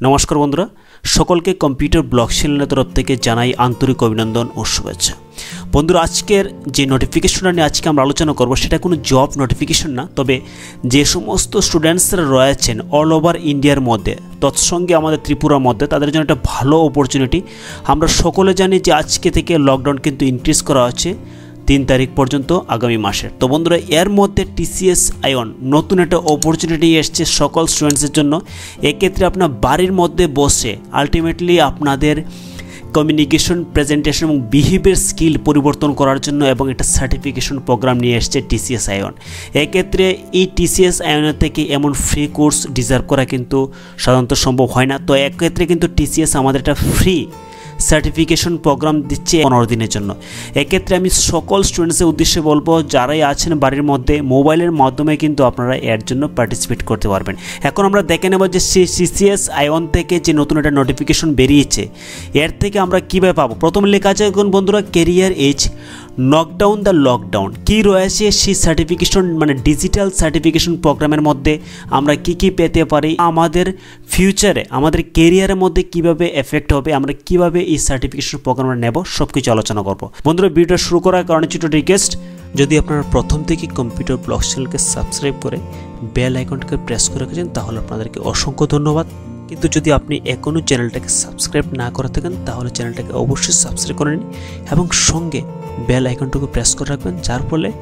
নমস্কার বন্ধুরা, সকলকে কম্পিউটার ব্লক চ্যানেলের তরফ থেকে জানাই আন্তরিক অভিনন্দন ও শুভেচ্ছা। বন্ধুরা, আজকের যে নোটিফিকেশনটা নিয়ে আজকে আমরা আলোচনা করব, সেটা কোনো জব নোটিফিকেশন না, তবে যে সমস্ত স্টুডেন্টসরা রয়েছেন অল ওভার ইন্ডিয়ার মধ্যে, তৎসঙ্গে আমাদের ত্রিপুরার মধ্যে, তাদের জন্য একটা ভালো অপরচুনিটি আমরা সকলে জানি যে আজকে থেকে লকডাউন কিন্তু ইনক্রিজ করা হচ্ছে। তিন তারিখ পর্যন্ত আগামী মাসের। তো বন্ধুরা, এর মধ্যে টিসিএস আয়ন নতুন একটা অপরচুনিটি এসছে সকল স্টুডেন্টসের জন্য। এক্ষেত্রে আপনার বাড়ির মধ্যে বসে আলটিমেটলি আপনাদের কমিউনিকেশন প্রেজেন্টেশন এবং বিহেভিয়ার স্কিল পরিবর্তন করার জন্য এবং একটা সার্টিফিকেশন প্রোগ্রাম নিয়ে এসছে টিসিএস আয়ন। এক্ষেত্রে এই টিসিএস আয়নের থেকে এমন ফ্রি কোর্স ডিজার্ভ করা কিন্তু সাধারণত সম্ভব হয় না। তো এক্ষেত্রে কিন্তু টিসিএস আমাদের একটা ফ্রি সার্টিফিকেশন প্রোগ্রাম দিচ্ছে পনেরো দিনের জন্য। এক্ষেত্রে আমি সকল স্টুডেন্টসের উদ্দেশ্যে বলব, যারাই আছেন বাড়ির মধ্যে, মোবাইলের মাধ্যমে কিন্তু আপনারা এর জন্য পার্টিসিপেট করতে পারবেন। এখন আমরা দেখে নেব যে সিসিএস আইওয়ান থেকে যে নতুন একটা নোটিফিকেশন বেরিয়েছে, এর থেকে আমরা কীভাবে পাবো? প্রথম লেখা আছে, এখন বন্ধুরা career edge knock down the lockdown কী রয়েছে সেই সার্টিফিকেশন মানে ডিজিটাল সার্টিফিকেশন প্রোগ্রামের মধ্যে আমরা কি কি পেতে পারি? আমাদের ফিউচারে আমাদের কেরিয়ারের মধ্যে কীভাবে এফেক্ট হবে? আমরা কীভাবে এই সার্টিফিকেশন প্রোগ্রামটা নেব? সব কিছু আলোচনা করব। বন্ধুরা, ভিডিওটা শুরু করার কারণে ছোটো রিকোয়েস্ট যদি আপনারা প্রথম থেকে কম্পিউটার ব্লগ চ্যানেলকে সাবস্ক্রাইব করে বেল আইকনটাকে প্রেস করে রেখেছেন, তাহলে আপনাদেরকে অসংখ্য ধন্যবাদ। কিন্তু যদি আপনি এখনও চ্যানেলটাকে সাবস্ক্রাইব না করে থাকেন, তাহলে চ্যানেলটাকে অবশ্যই সাবস্ক্রাইব করে নিন এবং সঙ্গে বেল আইকনটুকু প্রেস করে রাখবেন, যার ফলে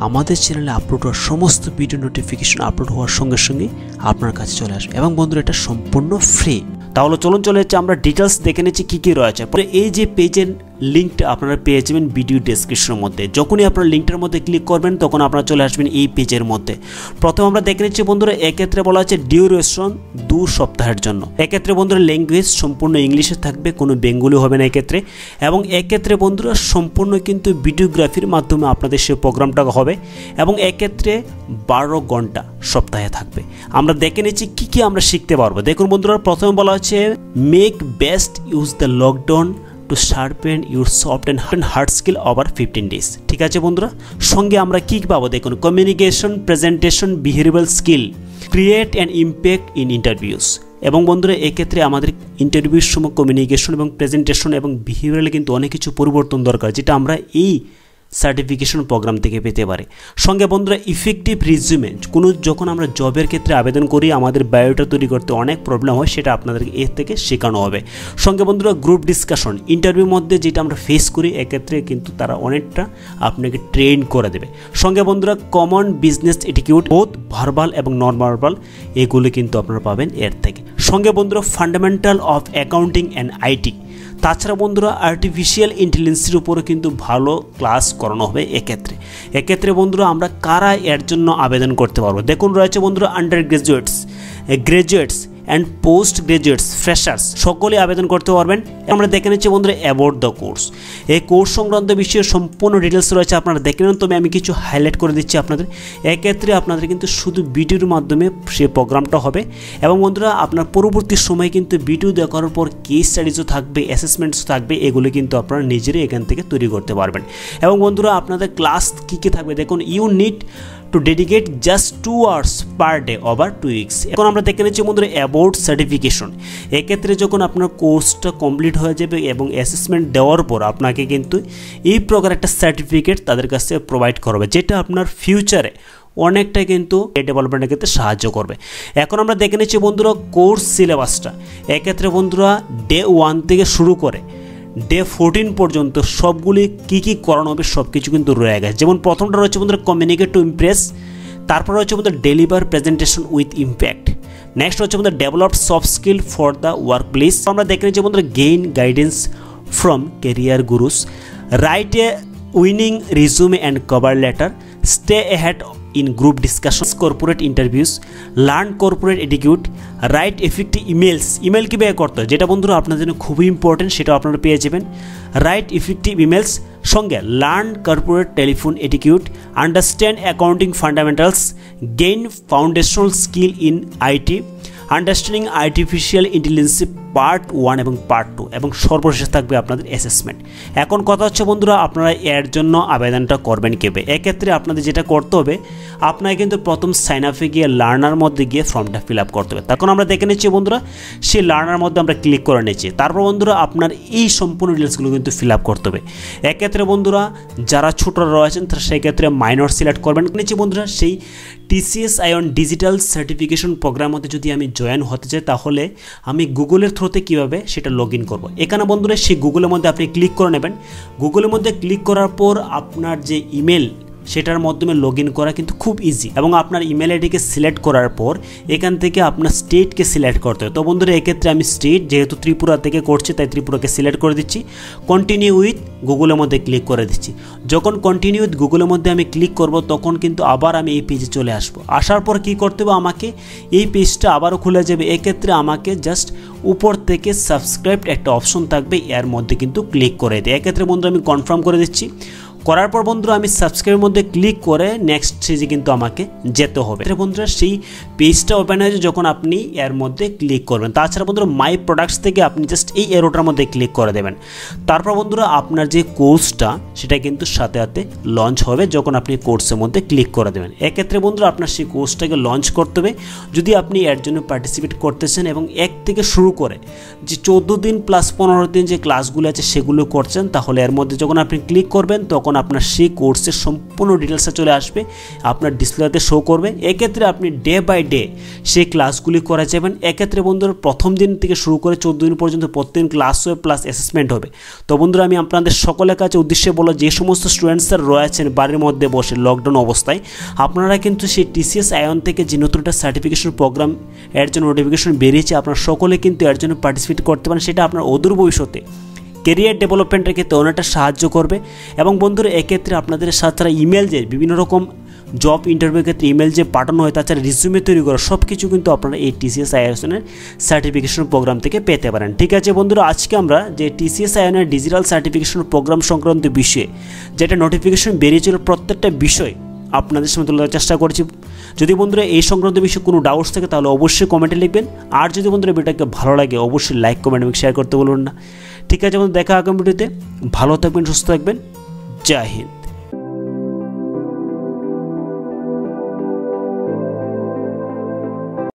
আমাদের চ্যানেলে আপলোড হওয়া সমস্ত ভিডিও নোটিফিকেশন আপলোড হওয়ার সঙ্গে সঙ্গে আপনার কাছে চলে আসবে। এবং বন্ধুরা, এটা সম্পূর্ণ ফ্রি। তাহলে চলুন, চলে যাচ্ছে, আমরা ডিটেলস দেখে নিচ্ছি কী কী রয়েছে। এই যে পেজের লিঙ্কটা আপনারা পেয়ে যাবেন ভিডিও ডেসক্রিপশনের মধ্যে। যখনই আপনার লিঙ্কটার মধ্যে ক্লিক করবেন, তখন আপনারা চলে আসবেন এই পেজের মধ্যে। প্রথম আমরা দেখে নিচ্ছি বন্ধুরা, এক্ষেত্রে বলা আছে ডিউরেশন দু সপ্তাহের জন্য। এক্ষেত্রে বন্ধুরা ল্যাঙ্গুয়েজ সম্পূর্ণ ইংলিশে থাকবে, কোনো বেঙ্গলি হবে না এক্ষেত্রে। এবং এক্ষেত্রে বন্ধুরা, সম্পূর্ণ কিন্তু ভিডিওগ্রাফির মাধ্যমে আপনাদের সে প্রোগ্রামটা হবে। এবং এক্ষেত্রে বারো ঘণ্টা সপ্তাহে থাকবে। আমরা দেখে নিচ্ছি কী কী আমরা শিখতে পারব। দেখুন বন্ধুরা, প্রথমে বলা হচ্ছে make best use the lockdown to sharpen your soft and hard skill over fifteen days ঠিক আছে বন্ধুরা? সঙ্গে আমরা কী পাবো দেখুন communication presentation behavioural skill create and impact in interviews এবং বন্ধুরা, এক্ষেত্রে আমাদের ইন্টারভিউর সময় কমিউনিকেশন এবং প্রেজেন্টেশন এবং বিহেভিয়ারালে কিন্তু অনেক কিছু পরিবর্তন দরকার, যেটা আমরা এই সার্টিফিকেশন প্রোগ্রাম থেকে পেতে পারে। সঙ্গে বন্ধুরা ইফেক্টিভ রিজিউমে কোনো যখন আমরা জবের ক্ষেত্রে আবেদন করি, আমাদের বায়োটা তৈরি করতে অনেক প্রবলেম হয়, সেটা আপনাদেরকে এর থেকে শেখানো হবে। সঙ্গে বন্ধুরা গ্রুপ ডিসকাশন ইন্টারভিউর মধ্যে যেটা আমরা ফেস করি, এক্ষেত্রে কিন্তু তারা অনেকটা আপনাকে ট্রেন করে দেবে। সঙ্গে বন্ধুরা কমন বিজনেস এটিকিউট বোধ ভার্বাল এবং নন ভার্বাল এগুলো কিন্তু আপনারা পাবেন এর থেকে। সঙ্গে বন্ধুরা fundamental of accounting and IT তাছাড়া বন্ধুরা আর্টিফিশিয়াল ইন্টেলিজেন্সের উপরও কিন্তু ভালো ক্লাস করানো হবে এক্ষেত্রে। এক্ষেত্রে বন্ধুরা, আমরা কারা এর জন্য আবেদন করতে পারব? দেখুন, রয়েছে বন্ধুরা under graduates graduates and post graduates freshers সকলে আবেদন করতে পারবেন। আমরা দেখে নিচ্ছি বন্ধুরা অ্যাবাউট দ্য কোর্স এই কোর্স সংক্রান্ত বিষয়ে সম্পূর্ণ ডিটেলস রয়েছে, আপনারা দেখে নেন। তবে আমি কিছু হাইলাইট করে দিচ্ছি আপনাদের। এক্ষেত্রে আপনাদের কিন্তু শুধু ভিডিওর মাধ্যমে সে প্রোগ্রামটা হবে। এবং বন্ধুরা, আপনার পরবর্তী সময়ে কিন্তু ভিডিও দেখার পর কেস স্টাডিজও থাকবে অ্যাসেসমেন্টসও থাকবে, এগুলো কিন্তু আপনারা নিজেরাই এখান থেকে তৈরি করতে পারবেন। এবং বন্ধুরা, আপনাদের ক্লাস কী কী থাকবে? দেখুন you need to dedicate just two hours per day over two weeks এখন আমরা দেখে নিচ্ছি বন্ধুরা অ্যাবাউট সার্টিফিকেশন এক্ষেত্রে যখন আপনার কোর্সটা কমপ্লিট হয়ে যাবে এবং অ্যাসেসমেন্ট দেওয়ার পর আপনাকে কিন্তু এই প্রকার একটা সার্টিফিকেট তাদের কাছে প্রোভাইড করবে, যেটা আপনার ফিউচারে অনেকটা কিন্তু এই ডেভেলপমেন্টের ক্ষেত্রে সাহায্য করবে। এখন আমরা দেখে নিচ্ছি বন্ধুরা কোর্স সিলেবাসটা এক্ষেত্রে বন্ধুরা ডে ওয়ান থেকে শুরু করে ডে ফোরটিন পর্যন্ত সবগুলি কী কী করানো হবে সব কিছু কিন্তু রয়ে গেছে। যেমন প্রথমটা রয়েছে বন্ধুরা কমিউনিকেট টু ইমপ্রেস তারপর রয়েছে বন্ধুরা deliver presentation with impact next হচ্ছে বন্ধুরা develop soft skill for the workplace আমরা দেখে নিচ্ছি বন্ধুরা gain guidance from career gurus write a winning and cover letter stay ahead in group discussions, corporate interviews, learn corporate etiquette, write effective emails. Email কীভাবে করতে হয়? যেটা বন্ধুরা আপনার জন্য খুবই ইম্পর্টেন্ট সেটা আপনারা পেয়ে যাবেন। রাইট ইফেক্টিভ ইমেলস সঙ্গে learn corporate telephone etiquette understand accounting fundamentals gain foundational skill in IT understanding artificial intelligence part one এবং পার্ট টু এবং সর্বশেষ থাকবে আপনাদের অ্যাসেসমেন্ট এখন কথা হচ্ছে বন্ধুরা, আপনারা এর জন্য আবেদনটা করবেন কেবে এক্ষেত্রে আপনাদের যেটা করতে হবে, আপনাকে কিন্তু প্রথম সাইন আপে গিয়ে লার্নার মধ্যে গিয়ে ফর্মটা ফিল আপ করতে হবে। তখন আমরা দেখে নিচ্ছি বন্ধুরা, সেই লার্নার মধ্যে আমরা ক্লিক করে নিচ্ছি। তারপর বন্ধুরা, আপনার এই সম্পূর্ণ ডিটেলসগুলো কিন্তু ফিল আপ করতে হবে। এক্ষেত্রে বন্ধুরা, যারা ছোটরা রয়েছেন, তারা সেই ক্ষেত্রে মাইনর সিলেক্ট করবেন নিচ্ছি বন্ধুরা, সেই টিসিএস আইন ডিজিটাল সার্টিফিকেশন প্রোগ্রাম মধ্যে যদি আমি জয়েন হতে চাই, তাহলে আমি গুগলের থ্রুতে কীভাবে সেটা লগ ইন করব। এখানে বন্ধুরা সেই গুগলের মধ্যে আপনি ক্লিক করে নেবেন। গুগলের মধ্যে ক্লিক করার পর আপনার যে ইমেল সেটার মাধ্যমে লগ করা কিন্তু খুব ইজি এবং আপনার ইমেল আইডিকে সিলেক্ট করার পর এখান থেকে আপনার স্টেটকে সিলেক্ট করতে হবে। তো বন্ধুরা, এক্ষেত্রে আমি স্টেট যেহেতু ত্রিপুরা থেকে করছি, তাই ত্রিপুরাকে সিলেক্ট করে দিচ্ছি। কন্টিনিউ উইথ গুগলের মধ্যে ক্লিক করে দিচ্ছি। যখন কন্টিনিউ উইথ গুগলের মধ্যে আমি ক্লিক করব, তখন কিন্তু আবার আমি এই পেজে চলে আসব। আসার পর কি করতে হবে আমাকে? এই পেজটা আবারও খুলে যাবে। এক্ষেত্রে আমাকে জাস্ট উপর থেকে সাবস্ক্রাইব একটা অপশন থাকবে, এর মধ্যে কিন্তু ক্লিক করে দেয় এক্ষেত্রে বন্ধু আমি কনফার্ম করে দিচ্ছি। করার পর বন্ধুরা, আমি সাবস্ক্রাইবের মধ্যে ক্লিক করে নেক্সট স্টেজে কিন্তু আমাকে যেতে হবে। বন্ধুরা, সেই পেজটা ওপেন হয়েছে যখন আপনি এর মধ্যে ক্লিক করবেন। তাছাড়া বন্ধুরা মাই প্রোডাক্টস থেকে আপনি জাস্ট এই এরোটার মধ্যে ক্লিক করে দেবেন। তারপর বন্ধুরা, আপনার যে কোর্সটা সেটা কিন্তু সাথে সাথে লঞ্চ হবে যখন আপনি কোর্সের মধ্যে ক্লিক করে দেবেন। এক্ষেত্রে বন্ধুরা, আপনার সেই কোর্সটাকে লঞ্চ করতে হবে। যদি আপনি এর জন্য পার্টিসিপেট করতেছেন এবং এক থেকে শুরু করে যে চোদ্দ দিন প্লাস পনেরো দিন যে ক্লাসগুলো আছে সেগুলো করছেন, তাহলে এর মধ্যে যখন আপনি ক্লিক করবেন, তখন তখন আপনার সেই কোর্সের সম্পূর্ণ ডিটেলসটা চলে আসবে, আপনার ডিসপ্লেতে শো করবে। এক্ষেত্রে আপনি ডে বাই ডে সেই ক্লাসগুলি করা যাবেন। এক্ষেত্রে বন্ধুরা প্রথম দিন থেকে শুরু করে চোদ্দ দিন পর্যন্ত প্রত্যেকদিন ক্লাস হবে প্লাস অ্যাসেসমেন্ট হবে। তো বন্ধুরা আমি আপনাদের সকলের কাছে উদ্দেশ্যে বলো যে সমস্ত স্টুডেন্টসরা রয়েছেন বাড়ির মধ্যে বসে লকডাউন অবস্থায়, আপনারা কিন্তু সেই টিসিএস আয়ন থেকে যে নতুন একটা সার্টিফিকেশন প্রোগ্রাম এর জন্য নোটিফিকেশন বেরিয়েছে, আপনারা সকলে কিন্তু এর জন্য পার্টিসিপেট করতে পারেন, সেটা আপনার অদূর ভবিষ্যতে। কেরিয়ার ডেভেলপমেন্টের ক্ষেত্রে অনেকটা সাহায্য করবে। এবং বন্ধুরা, এক্ষেত্রে আপনাদের সাথে ইমেল যে, বিভিন্ন রকম জব ইন্টারভিউ ক্ষেত্রে ইমেল যে পাঠানো হয়, তাছাড়া রিজিউমে তৈরি করা সব কিছু কিন্তু আপনারা এই টিসিএস আইএসএনের সার্টিফিকেশন প্রোগ্রাম থেকে পেতে পারেন। ঠিক আছে বন্ধুরা, আজকে আমরা যে টিসিএস আইএনের ডিজিটাল সার্টিফিকেশন প্রোগ্রাম সংক্রান্ত বিষয়ে, যেটা নোটিফিকেশন বেরিয়েছিল প্রত্যেকটা বিষয় আপনাদের সামনে তুলে চেষ্টা করছি। যদি বন্ধুরা এই সংক্রান্ত বিষয়ে কোনো ডাউটস থাকে, তাহলে অবশ্যই কমেন্টে লিখবেন। আর যদি বন্ধুরা ভিডিওটাকে ভালো লাগে, অবশ্যই লাইক কমেন্ট এবং শেয়ার করতে বলুন না। ঠিক আছে আমাদের দেখা আগামী ভিডিওতে। ভালো থাকবেন সুস্থ থাকবেন। জয় হিন্দ।